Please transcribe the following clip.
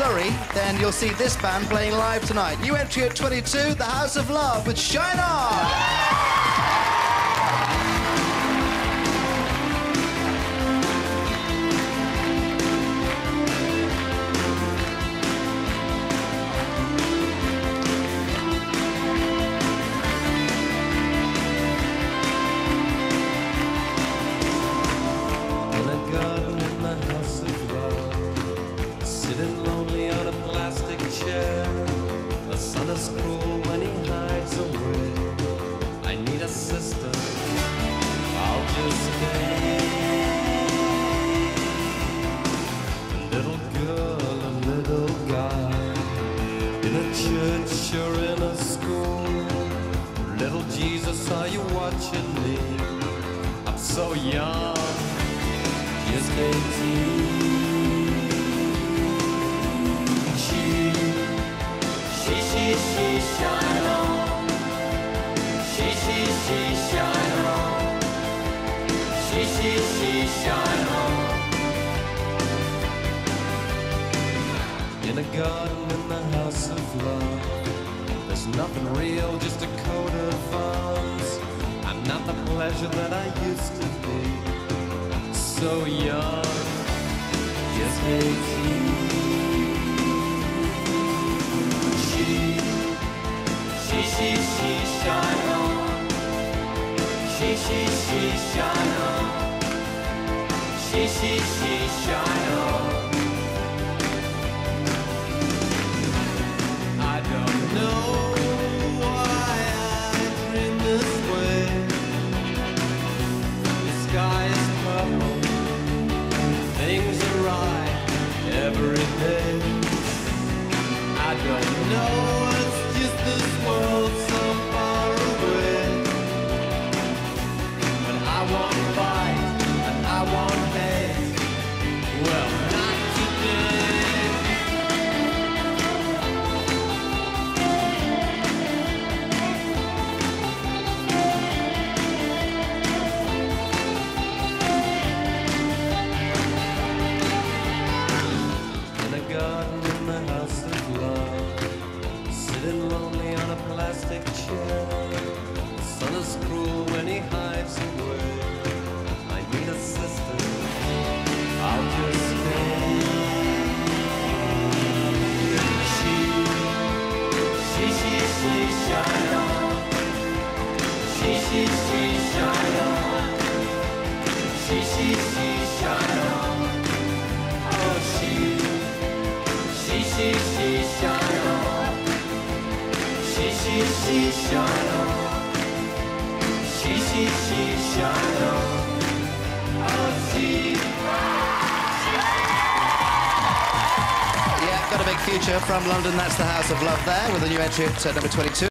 Surrey, then you'll see this band playing live tonight. New entry at 22, The House of Love with Shine On! Church or in a school. Little Jesus, are you watching me? I'm so young just eighteen. She, she, she, she, shine on. She, she, she, shine on. She, she, she, shine on. In a garden in the house of love, there's nothing real, just a coat of arms. I'm not the pleasure that I used to be so young, just eighteen. She, she, she, she, shine on. She, she, she, shine on. She, she, she, shine on. Garden in the house of love, sitting lonely on a plastic chair. The sun is cruel when he hides away. I need a sister, I'll just stay. She, she, she, she, shine on. She, she, she, shine on. She, she, she, Yeah, got a big future from London. That's The House of Love there with a new entry at number 22.